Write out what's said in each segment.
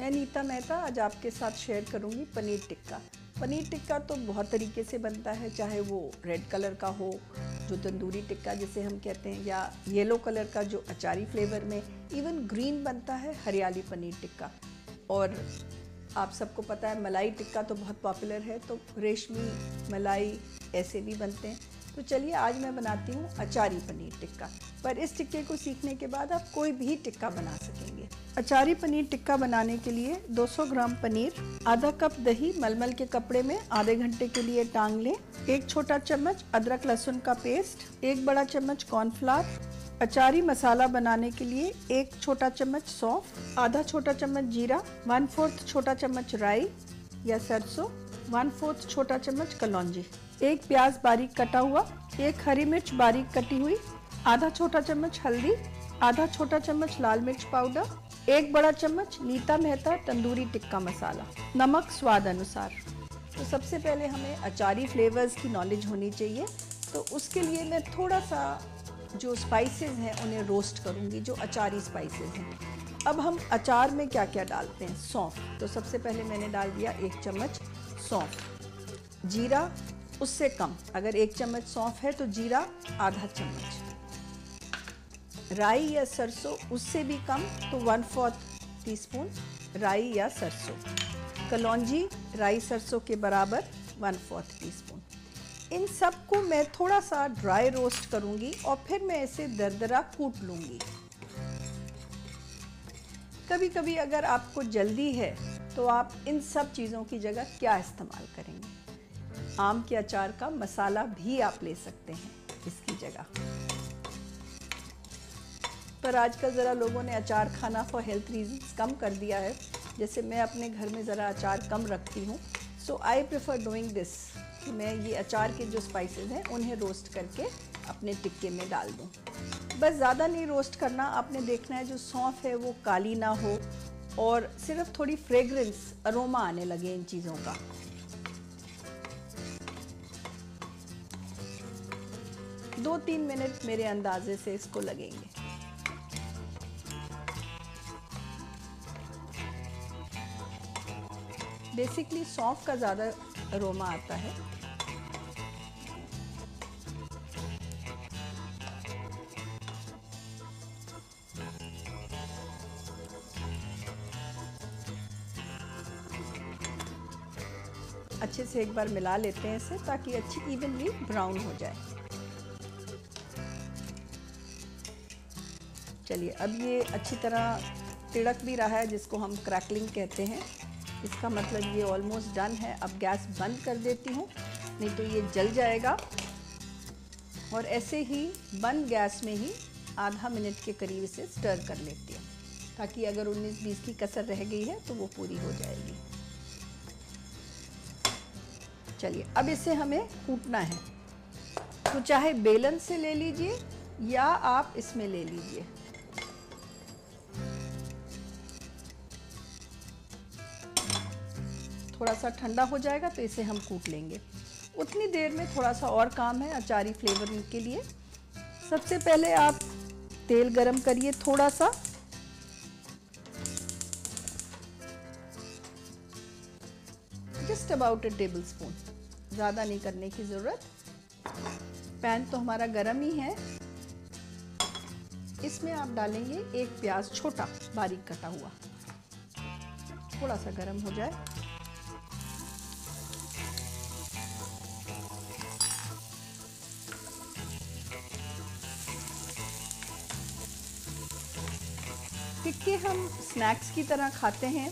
मैं नीता मेहता आज आपके साथ शेयर करूँगी पनीर टिक्का। पनीर टिक्का तो बहुत तरीके से बनता है, चाहे वो रेड कलर का हो, जो तंदूरी टिक्का जिसे हम कहते हैं, या येलो कलर का जो अचारी फ्लेवर में इवन ग्रीन बनता है, हरियाली पनीर टिक्का। और आप सबको पता है, मलाई टिक्का तो बहुत पॉपुलर है तो रेशमी मलाई ऐसे भी बनते हैं। तो चलिए आज मैं बनाती हूँ अचारी पनीर टिक्का। पर इस टिक्के को सीखने के बाद आप कोई भी टिक्का बना सकेंगे अचारी पनीर टिक्का बनाने के लिए 200 ग्राम पनीर, आधा कप दही मलमल के कपड़े में आधे घंटे के लिए टांग लें। एक छोटा चम्मच अदरक लहसुन का पेस्ट, एक बड़ा चम्मच कॉर्नफ्लावर। अचारी मसाला बनाने के लिए एक छोटा चम्मच सौंफ, आधा छोटा चम्मच जीरा, वन फोर्थ छोटा चम्मच राई या सरसों, वन फोर्थ छोटा चम्मच कलौंजी। एक प्याज बारीक कटा हुआ, एक हरी मिर्च बारीक कटी हुई, आधा छोटा चम्मच हल्दी, आधा छोटा चम्मच लाल मिर्च पाउडर एक बड़ा चम्मच नीता मेहता तंदूरी टिक्का मसाला, नमक स्वाद अनुसार। तो सबसे पहले हमें अचारी फ्लेवर्स की नॉलेज होनी चाहिए। तो उसके लिए मैं थोड़ा सा जो स्पाइसेस हैं, उन्हें रोस्ट करूँगी, जो अचारी स्पाइसेस हैं। अब हम अचार में क्या क्या डालते हैं? सौंफ। तो सबसे पहले मैंने डाल दिया एक चम्मच सौंफ। जीरा, उससे कम। अगर एक चम्मच सौंफ है तो जीरा, आधा चम्मच। राई या सरसों, उससे भी कम तो वन फोर्थ टीस्पून राई या सरसों। कलौजी राई सरसों के बराबर वन फोर्थ टीस्पून इन सबको मैं थोड़ा सा ड्राई रोस्ट करूँगी और फिर मैं इसे दरदरा कूट लूँगी। कभी कभी अगर आपको जल्दी है तो आप इन सब चीज़ों की जगह क्या इस्तेमाल करेंगे? आम के अचार का मसाला भी आप ले सकते हैं इसकी जगह। पर आजकल ज़रा लोगों ने अचार खाना फॉर हेल्थ रीजंस कम कर दिया है। जैसे मैं अपने घर में ज़रा अचार कम रखती हूँ। So I prefer doing this कि मैं ये अचार के जो स्पाइसेस हैं, उन्हें रोस्ट करके अपने टिक्के में डाल दूँ। बस ज़्यादा नहीं रोस्ट करना, आपने देखना है जो सौंफ है, वो काली ना हो और सिर्फ़ थोड़ी फ्रेगरेंस अरोमा आने लगे इन चीज़ों का। दो तीन मिनट मेरे अंदाजे से इसको लगेंगे। बेसिकली सौंफ का ज़्यादा अरोमा आता है। अच्छे से एक बार मिला लेते हैं इसे ताकि अच्छी इवनली ब्राउन हो जाए। चलिए, अब ये अच्छी तरह तिड़क भी रहा है जिसको हम क्रैकलिंग कहते हैं। इसका मतलब ये ऑलमोस्ट डन है। अब गैस बंद कर देती हूँ, नहीं तो ये जल जाएगा। और ऐसे ही बंद गैस में ही आधा मिनट के करीब इसे स्टर कर लेती हूँ। ताकि अगर 19-20 की कसर रह गई है तो वो पूरी हो जाएगी। चलिए, अब इसे हमें कूटना है। तो चाहे बेलन से ले लीजिए या आप इसमें ले लीजिए। थोड़ा सा ठंडा हो जाएगा तो इसे हम कूट लेंगे। उतनी देर में थोड़ा सा और काम है अचारी फ्लेवरिंग के लिए। सबसे पहले आप तेल गरम करिए थोड़ा सा just about a tablespoon ज़्यादा नहीं करने की ज़रूरत। पैन तो हमारा गरम ही है। इसमें आप डालेंगे एक प्याज छोटा, बारीक कटा हुआ। थोड़ा सा गरम हो जाए। टिक्के हम स्नैक्स की तरह खाते हैं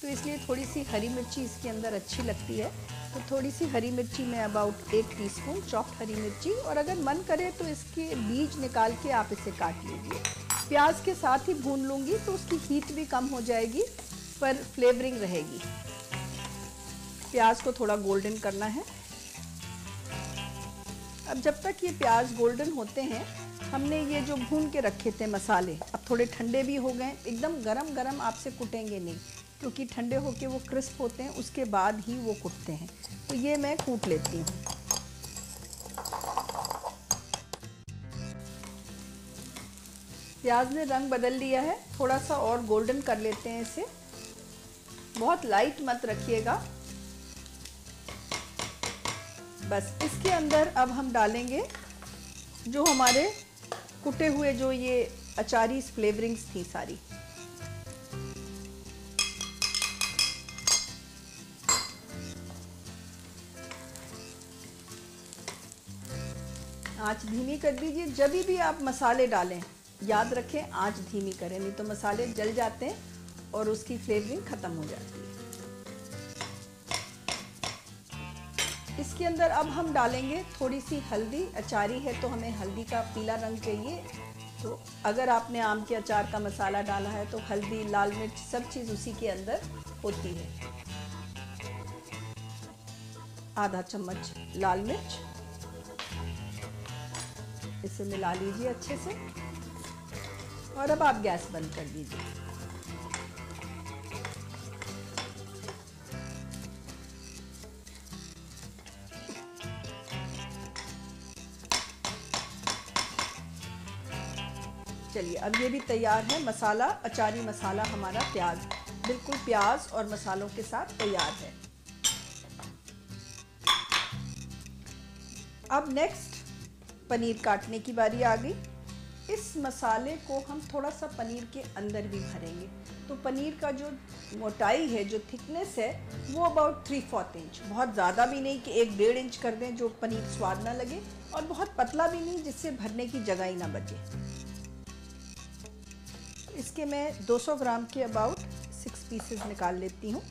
तो इसलिए थोड़ी सी हरी मिर्ची इसके अंदर अच्छी लगती है। तो थोड़ी सी हरी मिर्ची में अबाउट एक टीस्पून चॉप्ड हरी मिर्ची, और अगर मन करे तो इसके बीज निकाल के आप इसे काट लीजिए। प्याज के साथ ही भून लूँगी तो उसकी हीट भी कम हो जाएगी, पर फ्लेवरिंग रहेगी। प्याज को थोड़ा गोल्डन करना है। अब जब तक ये प्याज गोल्डन होते हैं हमने ये जो भून के रखे थे मसाले, अब थोड़े ठंडे भी हो गए, एकदम गरम गरम आपसे कुटेंगे नहीं, क्योंकि ठंडे होके वो क्रिस्प होते हैं, उसके बाद ही वो कुटते हैं। तो ये मैं कूट लेती हूँ। प्याज ने रंग बदल लिया है थोड़ा सा और गोल्डन कर लेते हैं इसे। बहुत लाइट मत रखिएगा। बस इसके अंदर अब हम डालेंगे जो हमारे कुटे हुए जो ये अचारी फ्लेवरिंग्स थी सारी। आँच धीमी कर दीजिए, जब भी आप मसाले डालें, याद रखें, आँच धीमी करें, नहीं तो मसाले जल जाते हैं और उसकी फ्लेवरिंग ख़त्म हो जाती है। इसके अंदर अब हम डालेंगे थोड़ी सी हल्दी। अचारी है तो हमें हल्दी का पीला रंग चाहिए। तो अगर आपने आम के अचार का मसाला डाला है तो हल्दी, लाल मिर्च सब चीज़ उसी के अंदर होती है। आधा चम्मच लाल मिर्च। इसे मिला लीजिए अच्छे से। और अब आप गैस बंद कर दीजिए। चलिए, अब ये भी तैयार है। मसाला, अचारी मसाला हमारा प्याज, बिल्कुल प्याज और मसालों के साथ तैयार है। अब नेक्स्ट पनीर काटने की बारी आ गई। इस मसाले को हम थोड़ा सा पनीर के अंदर भी भरेंगे। तो पनीर का जो मोटाई है, जो थिकनेस है, वो अबाउट थ्री फोर्थ इंच बहुत ज़्यादा भी नहीं कि एक डेढ़ इंच कर दें, जो पनीर स्वाद ना लगे। और बहुत पतला भी नहीं, जिससे भरने की जगह ही ना बचे। इसके मैं 200 ग्राम के अबाउट सिक्स पीसेस निकाल लेती हूँ।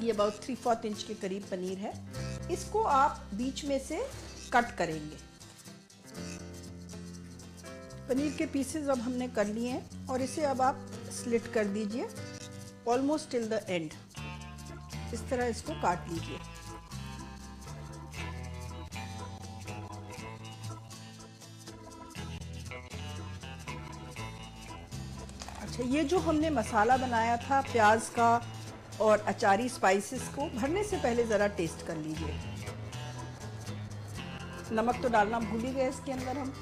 ये अबाउट थ्री फोर्थ इंच के करीब पनीर है। इसको आप बीच में से कट करेंगे। पनीर के पीसेस अब हमने कर लिए हैं और इसे अब आप स्लिट कर दीजिए। ऑलमोस्ट टिल द एंड इस तरह इसको काट लीजिए। अच्छा ये जो हमने मसाला बनाया था, प्याज का और अचारी स्पाइसेस को, भरने से पहले ज़रा टेस्ट कर लीजिए। नमक तो डालना भूल ही गए इसके अंदर हम।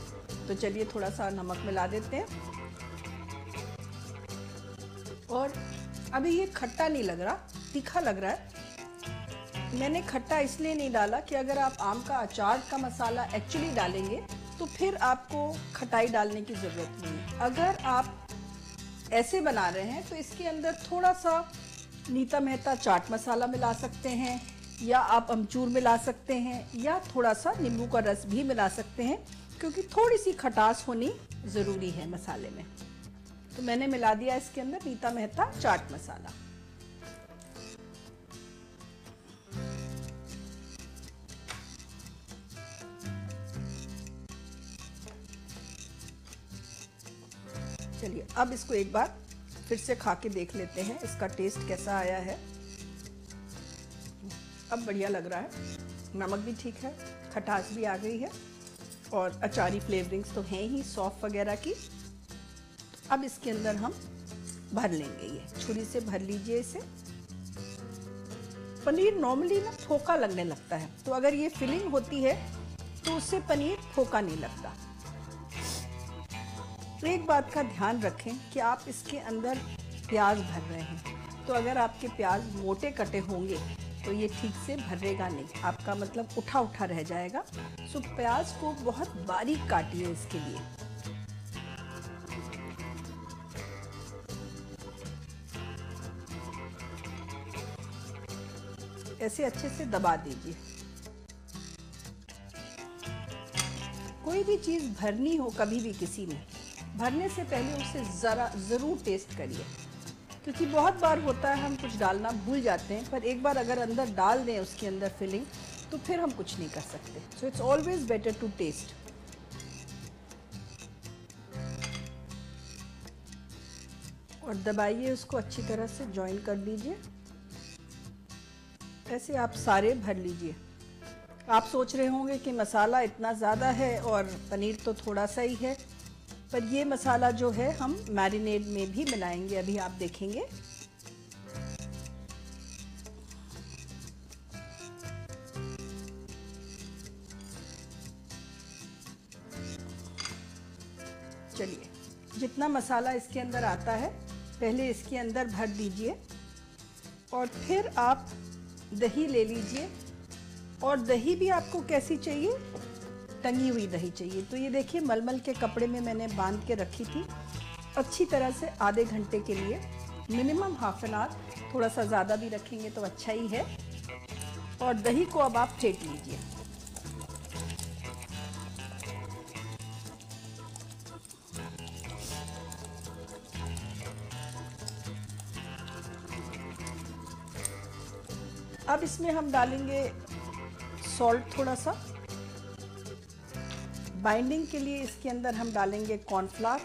तो चलिए थोड़ा सा नमक मिला देते हैं। और अभी ये खट्टा नहीं लग रहा, तीखा लग रहा है। मैंने खट्टा इसलिए नहीं डाला कि अगर आप आम का अचार का मसाला एक्चुअली डालेंगे तो फिर आपको खटाई डालने की ज़रूरत नहीं अगर आप ऐसे बना रहे हैं तो इसके अंदर थोड़ा सा नीता मेहता चाट मसाला मिला सकते हैं, या आप अमचूर मिला सकते हैं, या थोड़ा सा नींबू का रस भी मिला सकते हैं, क्योंकि थोड़ी सी खटास होनी ज़रूरी है मसाले में। तो मैंने मिला दिया इसके अंदर नीता मेहता चाट मसाला। चलिए, अब इसको एक बार फिर से खा के देख लेते हैं, इसका टेस्ट कैसा आया है। अब बढ़िया लग रहा है। नमक भी ठीक है, खटास भी आ गई है, और अचारी फ्लेवरिंग्स तो हैं ही, सॉफ वगैरह की। अब इसके अंदर हम भर लेंगे ये। छुरी से भर लीजिए इसे। पनीर नॉर्मली ना फोका लगने लगता है तो अगर ये फिलिंग होती है तो उससे पनीर फोका नहीं लगता। तो एक बात का ध्यान रखें कि आप इसके अंदर प्याज भर रहे हैं। तो अगर आपके प्याज मोटे कटे होंगे तो ये ठीक से भरेगा नहीं। आपका मतलब उठा उठा रह जाएगा। सो प्याज को बहुत बारीक काटिए इसके लिए। ऐसे अच्छे से दबा दीजिए। कोई भी चीज़ भरनी हो कभी भी किसी में भरने से पहले उसे ज़रा ज़रूर टेस्ट करिए। क्योंकि बहुत बार होता है हम कुछ डालना भूल जाते हैं, पर एक बार अगर अंदर डाल दें उसके अंदर फिलिंग तो फिर हम कुछ नहीं कर सकते। So it's always better to taste और दबाइए उसको अच्छी तरह से ज्वाइन कर दीजिए ऐसे आप सारे भर लीजिए। आप सोच रहे होंगे कि मसाला इतना ज़्यादा है और पनीर तो थोड़ा सा ही है पर ये मसाला जो है हम मैरिनेड में भी बनाएँगे अभी आप देखेंगे। चलिए, जितना मसाला इसके अंदर आता है, पहले इसके अंदर भर दीजिए और फिर आप दही ले लीजिए। और दही भी आपको कैसी चाहिए? टंगी हुई दही चाहिए। तो ये देखिए, मलमल के कपड़े में मैंने बाँध के रखी थी। अच्छी तरह से आधे घंटे के लिए, मिनिमम हाफ़ एन आवर थोड़ा सा ज़्यादा भी रखेंगे तो अच्छा ही है। और दही को अब आप फेंट लीजिए। अब इसमें हम डालेंगे सॉल्ट थोड़ा सा बाइंडिंग के लिए इसके अंदर हम डालेंगे कॉर्नफ्लावर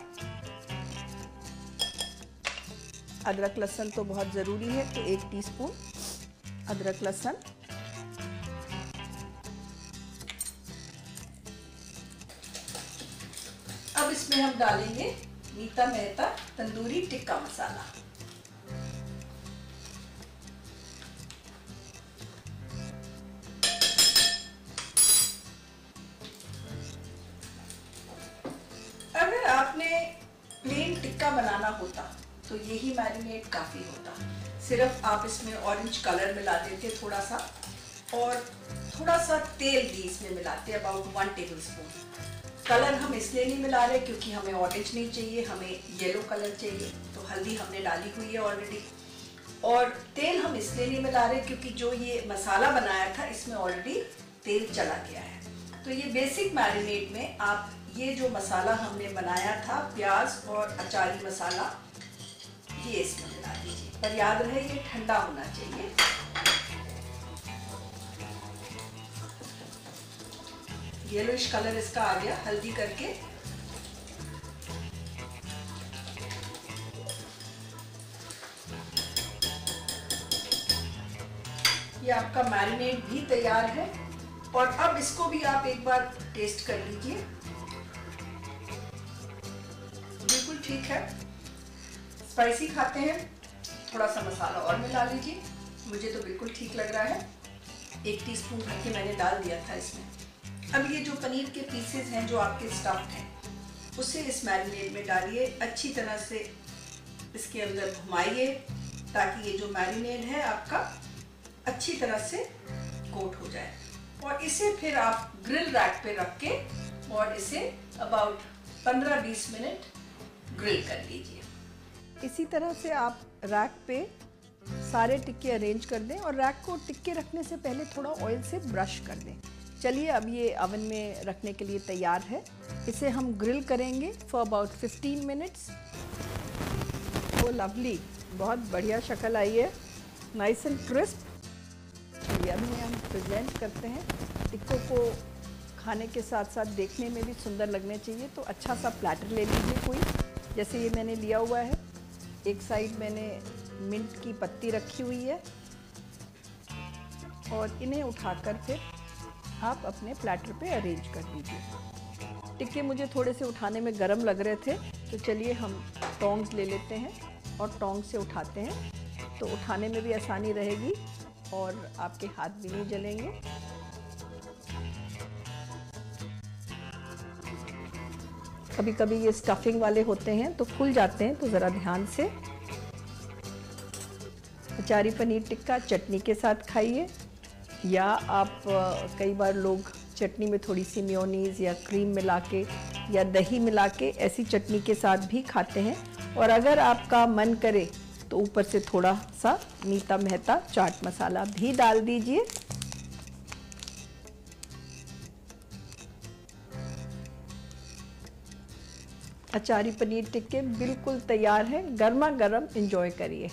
अदरक लहसन तो बहुत ज़रूरी है तो एक टीस्पून अदरक लहसन। अब इसमें हम डालेंगे नीता मेहता तंदूरी टिक्का मसाला। काफ़ी होता। सिर्फ़ आप इसमें ऑरेंज कलर मिला देते थोड़ा सा और थोड़ा सा तेल भी इसमें मिलाते about one tablespoon colour हम इसलिए नहीं मिला रहे क्योंकि हमें ऑरेंज नहीं चाहिए, हमें येलो कलर चाहिए तो हल्दी हमने डाली हुई है ऑलरेडी और तेल हम इसलिए नहीं मिला रहे क्योंकि जो ये मसाला बनाया था, इसमें ऑलरेडी तेल चला गया है। तो ये बेसिक मैरिनेट में आप ये जो मसाला हमने बनाया था, प्याज और अचारी मसाला ये इसमें मिला दीजिए। पर याद रहे, ये ठंडा होना चाहिए। येलोइश कलर इसका आ गया, हल्दी करके। ये आपका मैरिनेट भी तैयार है। और अब इसको भी आप एक बार टेस्ट कर लीजिए। बिल्कुल ठीक है। स्पाइसी खाते हैं। थोड़ा सा मसाला और मिला लीजिए। मुझे तो बिल्कुल ठीक लग रहा है। एक टीस्पून भर के मैंने डाल दिया था इसमें। अब ये जो पनीर के पीसेस हैं, जो आपके स्टफ्ड हैं, उसे इस मैरिनेट में डालिए। अच्छी तरह से इसके अंदर घुमाइए, ताकि ये जो मैरिनेट है आपका, अच्छी तरह से कोट हो जाए। और इसे फिर आप ग्रिल रैक पे रख के और इसे अबाउट 15-20 मिनट ग्रिल कर लीजिए। इसी तरह से आप रैक पे सारे टिक्के अरेंज कर दें और रैक को टिक्के रखने से पहले थोड़ा ऑयल से ब्रश कर दें। चलिए अब ये अवन में रखने के लिए तैयार है। इसे हम ग्रिल करेंगे फॉर अबाउट 15 मिनट्स वो लवली बहुत बढ़िया शक्ल आई है। नाइस एंड क्रिस्प चलिए, अभी हम प्रेजेंट करते हैं। टिक्कों को खाने के साथ साथ देखने में भी सुंदर लगने चाहिए तो अच्छा सा प्लेटर ले लीजिए कोई। जैसे ये मैंने लिया हुआ है। एक साइड मैंने मिंट की पत्ती रखी हुई है और इन्हें उठाकर फिर आप अपने प्लेटर पे अरेंज कर दीजिए। टिक्के मुझे थोड़े से उठाने में गर्म लग रहे थे तो चलिए हम टोंग्स ले लेते हैं और टोंग से उठाते हैं। तो उठाने में भी आसानी रहेगी और आपके हाथ भी नहीं जलेंगे। कभी कभी ये स्टफिंग वाले होते हैं तो खुल जाते हैं तो ज़रा ध्यान से। अचारी पनीर टिक्का चटनी के साथ खाइए। या आप कई बार लोग चटनी में थोड़ी सी म्योनीज या क्रीम मिला के या दही मिला के ऐसी चटनी के साथ भी खाते हैं। और अगर आपका मन करे तो ऊपर से थोड़ा सा मीठा मेहता चाट मसाला भी डाल दीजिए। अचारी पनीर टिक्के बिल्कुल तैयार हैं। गर्मा गर्म इंजॉय करिए।